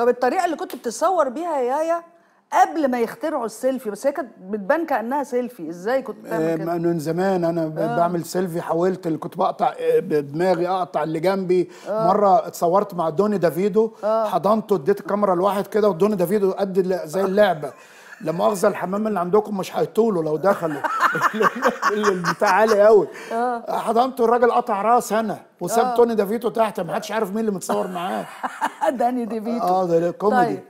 طب الطريقة اللي كنت بتصور بيها يا يايا قبل ما يخترعوا السيلفي بس هي كانت بتبان كأنها سيلفي. إزاي كنت آه، بتعمل كده؟ من زمان أنا ب- بعمل سيلفي حاولت اللي كنت بقطع آه، بدماغي أقطع اللي جنبي. مرة اتصورت مع داني ديفيتو حضنته اديت الكاميرا لواحد كده وداني ديفيتو قد زي اللعبة. لا مؤاخذة الحمام اللي عندكم مش هيطولوا لو دخلوا. البتاع عالي قوي. حضنته الراجل قطع راس أنا وساب داني ديفيتو تحت ما حدش عارف مين اللي متصور معاه. داني ديفيتو آه ده كوميدي. طيب.